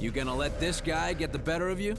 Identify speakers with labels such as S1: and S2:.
S1: You gonna let this guy get the better of you?